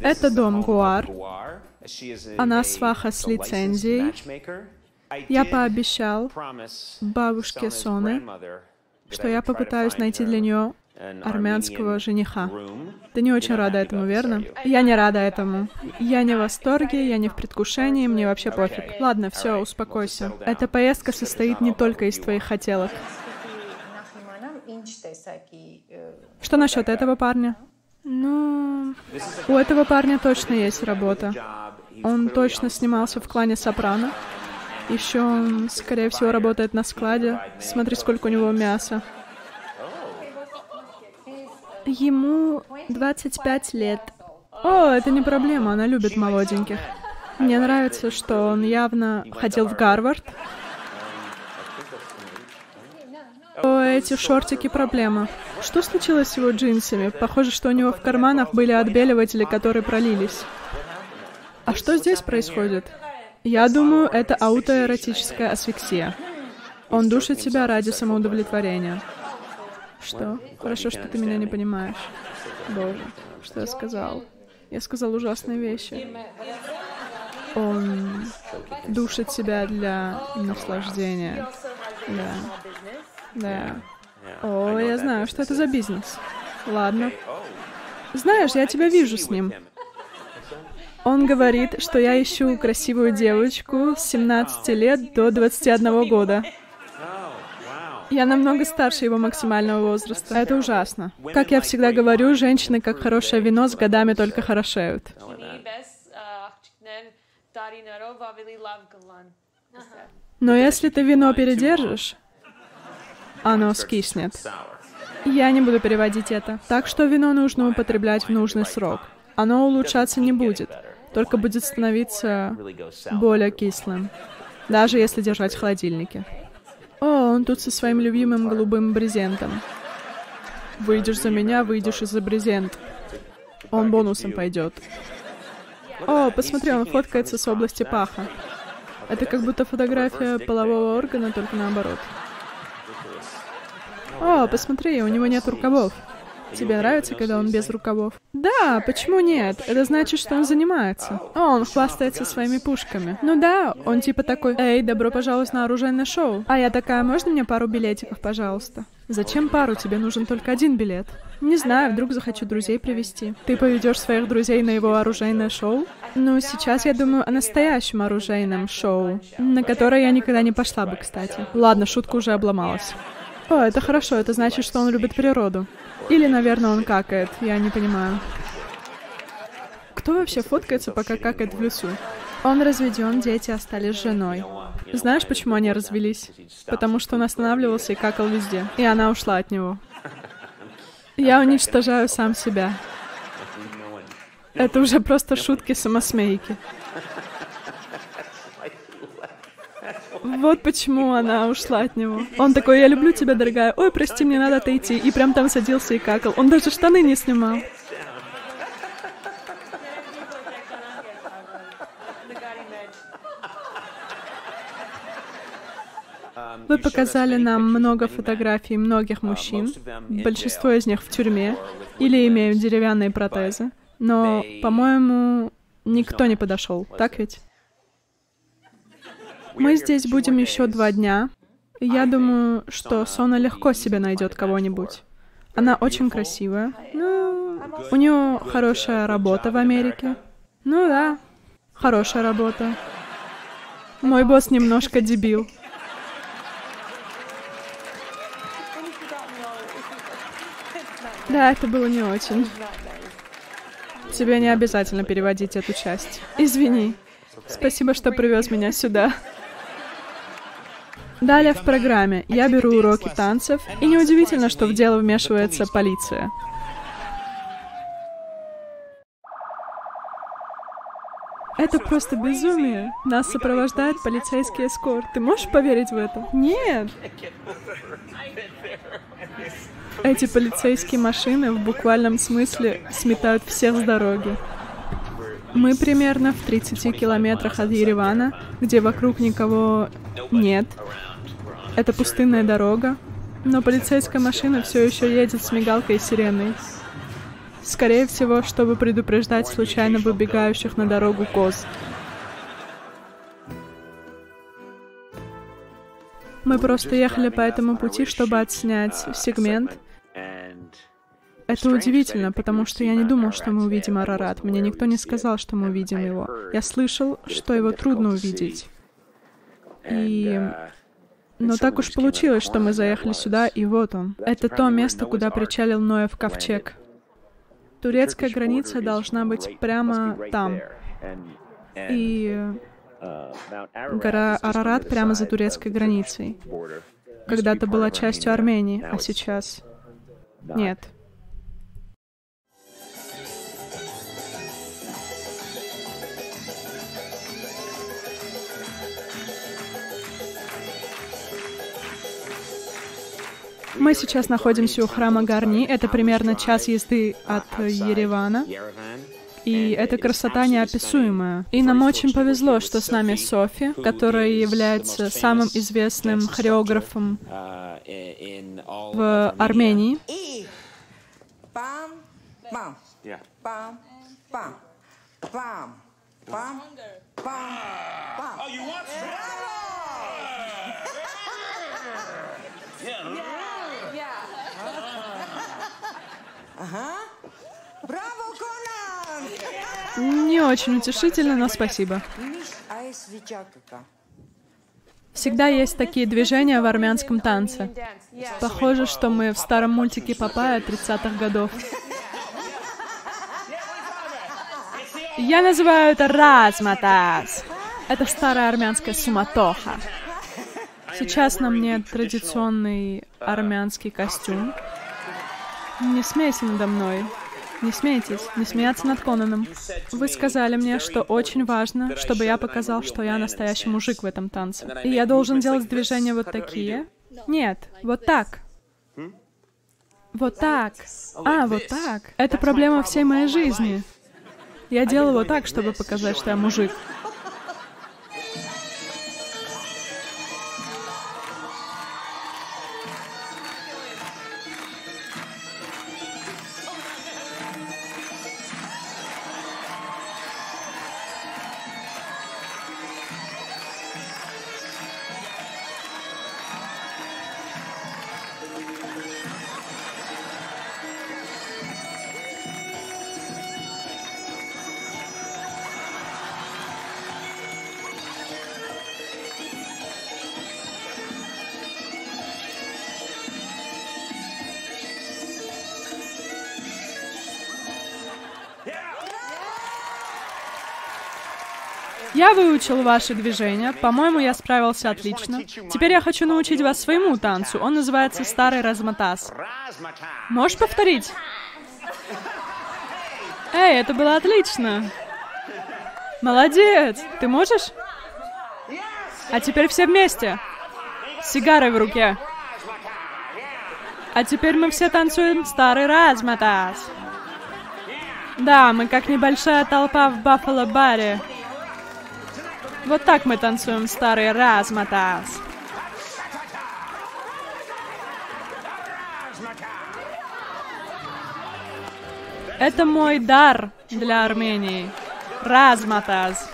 Это дом Гуар. Она сваха с лицензией. Я пообещал бабушке Соны, что я попытаюсь найти для нее армянского жениха. Ты не очень рада этому, верно? Я не рада этому. Я не в восторге, я не в предвкушении, мне вообще пофиг. Ладно, все, успокойся. Эта поездка состоит не только из твоих хотелок. Что насчет этого парня? Ну, у этого парня точно есть работа. Он точно снимался в клане Сопрано. Еще он, скорее всего, работает на складе. Смотри, сколько у него мяса. Ему 25 лет. О, это не проблема, она любит молоденьких. Мне нравится, что он явно ходил в Гарвард. О, эти шортики проблема. Что случилось с его джинсами? Похоже, что у него в карманах были отбеливатели, которые пролились. А что здесь происходит? Я думаю, это аутоэротическая асфиксия. Он душит себя ради самоудовлетворения. Что? Хорошо, что ты меня не понимаешь. Боже, что я сказал? Я сказал ужасные вещи. Он душит себя для наслаждения. Да. Да. О, я знаю, что это за бизнес. Ладно. Знаешь, я тебя вижу с ним. Он говорит, что я ищу красивую девочку с 17 лет до 21 года. Я намного старше его максимального возраста. Это ужасно. Как я всегда говорю, женщины, как хорошее вино, с годами только хорошеют. Но если ты вино передержишь, оно скиснет. Я не буду переводить это. Так что вино нужно употреблять в нужный срок. Оно улучшаться не будет, только будет становиться более кислым, даже если держать в холодильнике. О, он тут со своим любимым голубым брезентом. Выйдешь за меня, выйдешь из-за брезент. Он бонусом пойдет. О, посмотри, он фоткается с области паха. Это как будто фотография полового органа, только наоборот. О, посмотри, у него нет рукавов. Тебе нравится, когда он без рукавов? Да, почему нет? Это значит, что он занимается. О, он хвастается своими пушками. Ну да, он типа такой, эй, добро пожаловать на оружейное шоу. А я такая, можно мне пару билетиков, пожалуйста? Зачем пару? Тебе нужен только один билет. Не знаю, вдруг захочу друзей привести. Ты поведешь своих друзей на его оружейное шоу? Ну, сейчас я думаю о настоящем оружейном шоу, на которое я никогда не пошла бы, кстати. Ладно, шутка уже обломалась. О, это хорошо, это значит, что он любит природу. Или, наверное, он какает, я не понимаю. Кто вообще фоткается, пока какает в лесу? Он разведен, дети остались с женой. Знаешь, почему они развелись? Потому что он останавливался и какал везде. И она ушла от него. Я уничтожаю сам себя. Это уже просто шутки самосмейки. Вот почему она ушла от него. Он такой, я люблю тебя, дорогая. Ой, прости, мне надо отойти. И прям там садился и какал. Он даже штаны не снимал. Вы показали нам много фотографий многих мужчин. Большинство из них в тюрьме или имеют деревянные протезы. Но, по-моему, никто не подошел, так ведь? Мы здесь будем еще два дня. Я думаю, что Сона легко себе найдет кого-нибудь. Она очень красивая. Ну, у нее хорошая работа в Америке. Ну да, хорошая работа. Мой босс немножко дебил. Да, это было не очень. Тебе не обязательно переводить эту часть. Извини. Спасибо, что привез меня сюда. Далее в программе я беру уроки танцев, и неудивительно, что в дело вмешивается полиция. Это просто безумие. Нас сопровождает полицейский эскорт. Ты можешь поверить в это? Нет. Эти полицейские машины в буквальном смысле сметают всех с дороги. Мы примерно в 30 километрах от Еревана, где вокруг никого нет. Это пустынная дорога, но полицейская машина все еще едет с мигалкой и сиреной. Скорее всего, чтобы предупреждать случайно выбегающих на дорогу коз. Мы просто ехали по этому пути, чтобы отснять сегмент. Это удивительно, потому что я не думал, что мы увидим Арарат. Мне никто не сказал, что мы увидим его. Я слышал, что его трудно увидеть. И... Но так уж получилось, что мы заехали сюда, и вот он. Это то место, куда причалил Ноев ковчег. Турецкая граница должна быть прямо там. И гора Арарат прямо за турецкой границей. Когда-то была частью Армении, а сейчас нет. Мы сейчас находимся у храма Гарни. Это примерно час езды от Еревана. И эта красота неописуемая. И нам очень повезло, что с нами Софи, которая является самым известным хореографом в Армении. Не очень утешительно, но спасибо. Всегда есть такие движения в армянском танце. Похоже, что мы в старом мультике Папая 30-х годов. Я называю это разматас. Это старая армянская суматоха. Сейчас на мне традиционный армянский костюм. Не смейся надо мной. Не смейтесь, не смеяться над Конаном. Вы сказали мне, что очень важно, чтобы я показал, что я настоящий мужик в этом танце. И я должен делать движения вот такие. Нет, вот так. Вот так. А, вот так. Это проблема всей моей жизни. Я делаю вот так, чтобы показать, что я мужик. Я выучил ваши движения. По-моему, я справился отлично. Теперь я хочу научить вас своему танцу. Он называется «Старый разматас». Можешь повторить? Эй, это было отлично. Молодец. Ты можешь? А теперь все вместе. С сигарой в руке. А теперь мы все танцуем «Старый разматас». Да, мы как небольшая толпа в Баффало-баре. Вот так мы танцуем старый разматас. Это мой дар для Армении. Разматаз.